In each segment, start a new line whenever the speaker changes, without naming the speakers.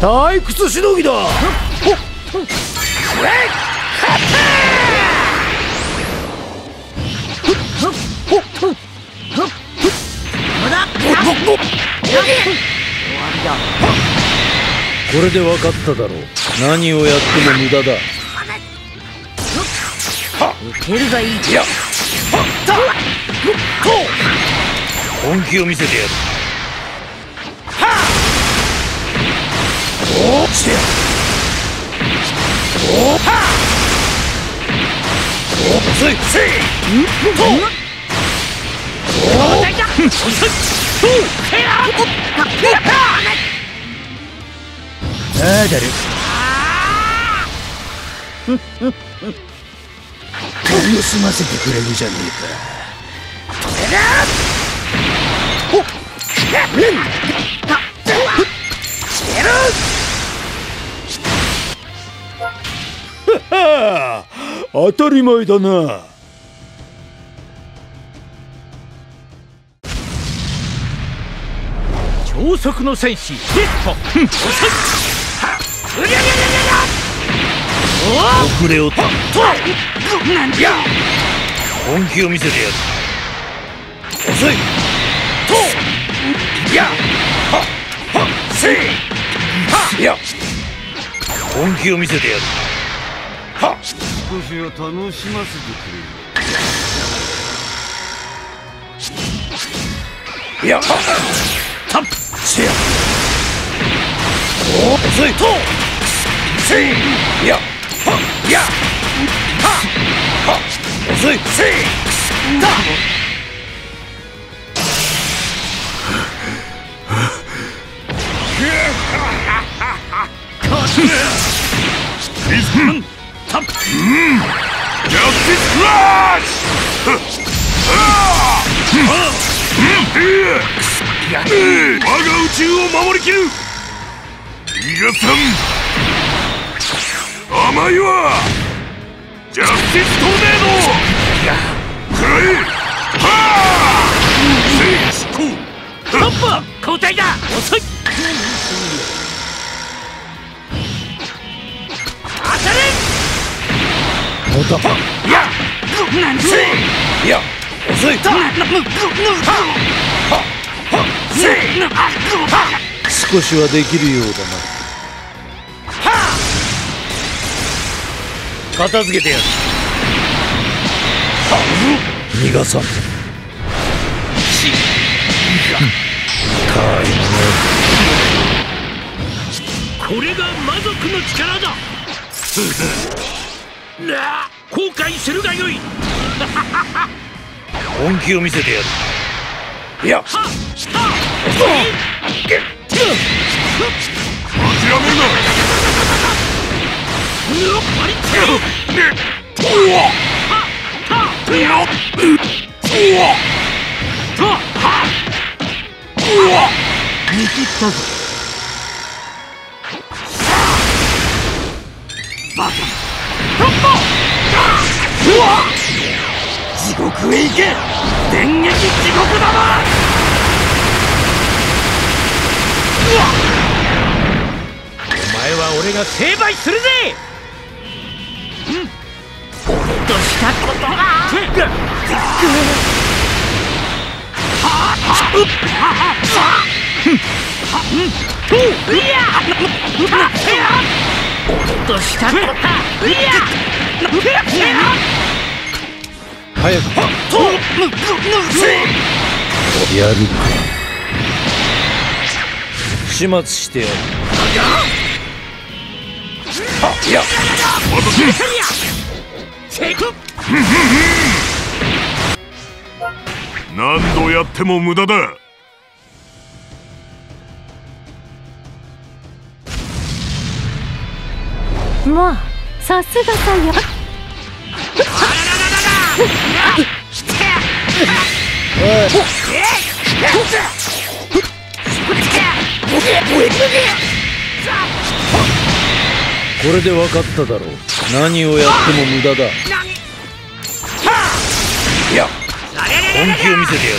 退屈しのぎだ。これで分かっただろう。何をやっても無駄だ
受けるがいい。
いや本気を見せてやる。おしてやおはお遅いせいとおだ遅いとへやナダル楽しませてくれるじゃねえか。おっ。当たり前だな。超速の戦士ヒット遅れをとなんじゃ本気を見せてやる。遅いとやははせいはや本気を見せてやる。は
少しは楽しませて
くれよいやはたっせやお遅いとせいややはは遅いだリズムタップジャスティスクラッシュ我が宇宙を守りきる。伊賀さん。甘いわジャスティストーネードくらえはあ聖思考トップ交代だ遅い当たれいやなんせいや遅いははせ少しはできるようだな片付けてやる。逃がさん。かい
これが魔族の力だ。なあ後悔するがよい。
本気を見せてやる。いや。
はっ。はっ見切っお前は俺が成敗するぜ!俺としたことが俺としたこと
早くやるか始末してやるいや
何度やっても無駄だ
まあさすがさよ
これで分かっただろう。何をやっても無駄だ。いや本気を見せてやる。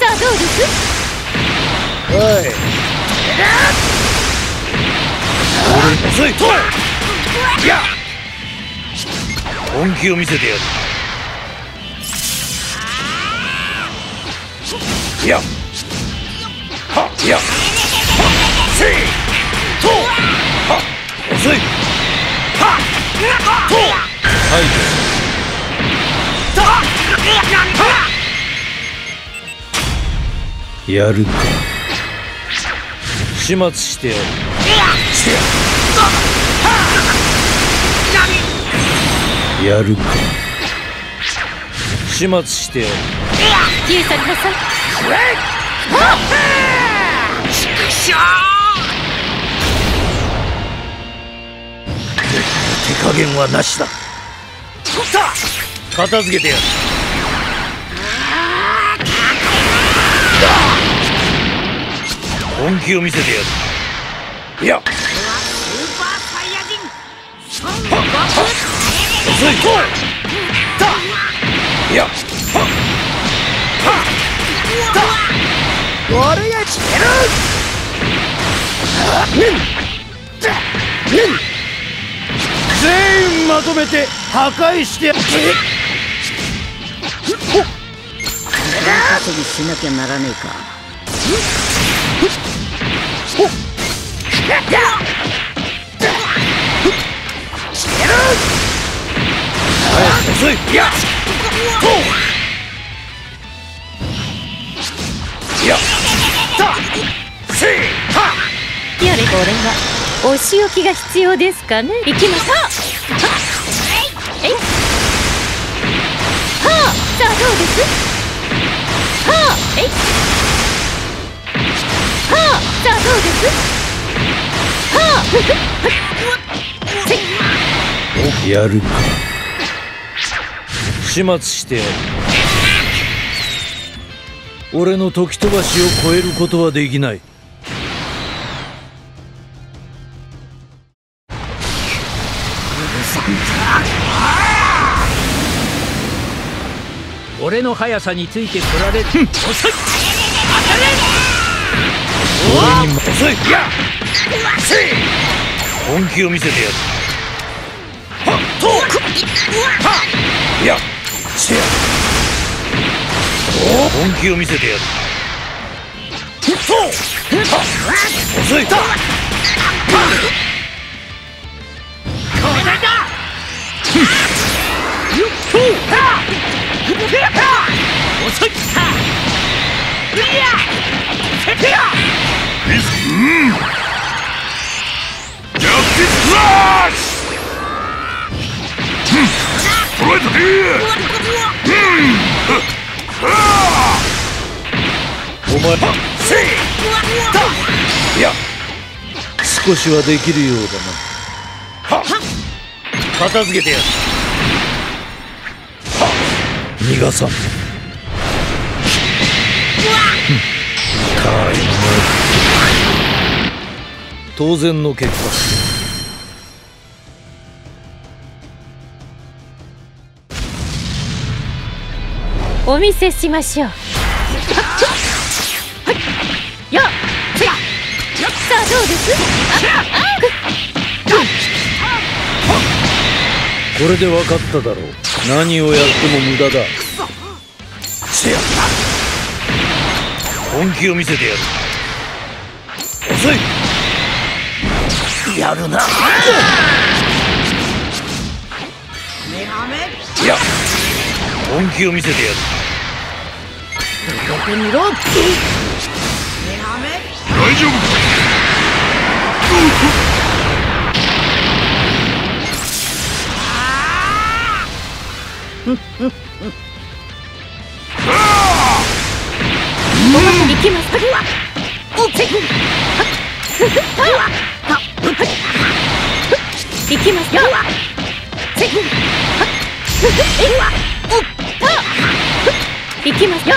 さあどうです？
おい俺遅いとや本気を見せてやるやはやせいとは遅いはとはいとやるか。始末してやる。やるか。始末してやる。
消え去りなさい。
手加減はなしだ。片付けてやる。本気を見せてやる。いや遅いいや俺が全員まとめて破壊してや
なきゃならねえか
いやといやたせいは
やれこれはお仕置きが必要ですかね行きましょうはえいはあさあどうですはあえいはあさあどうですはあせい
やるか。始末してやる。俺の時飛ばしを超えることはできない。
俺の速さについてこられる。遅い。
俺に遅い。や本気を見せてやるはっとはい。やせやお本気を見せてやる。と！は遅い
遅い
ジャスティスフラッシュ捉えた
前せいいや少しはできるようだな。片付けてやる。逃がさん。痛い当然の結果。
お見せしましょう。さあどうです？
これで分かっただろう。何をやっても無駄だ。せや本気を見せてやる。遅い。やるな。いや本気を見せてやる。
大丈夫。か
行きますよ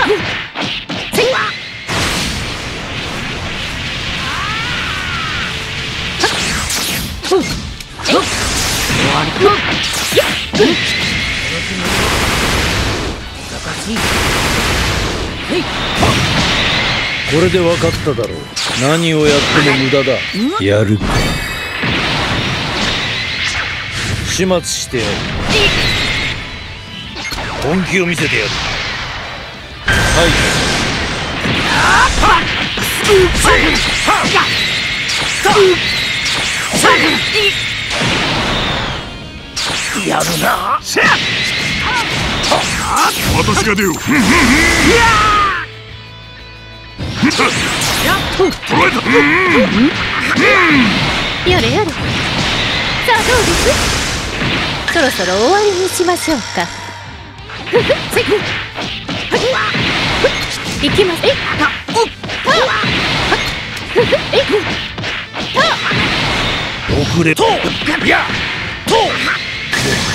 これで分かっただろう。何をやっても無駄だ。やる。か始末して。やる本気を見せてやる。はい。
やるな。
私が出よう。
えた
やれやれ。さあどうです？そろそろ終わりにしましょうか。きます。え？っ。
遅れと。やと。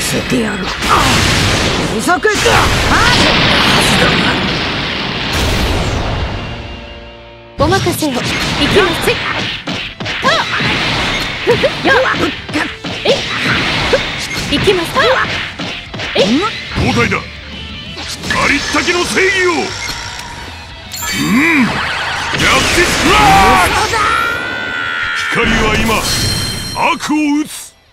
せてやる。か。
お任せを。いきます。よいきますえ？
だありったけの正義をうんスラッ光は今悪を打つ